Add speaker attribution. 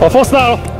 Speaker 1: Well, full